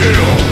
kill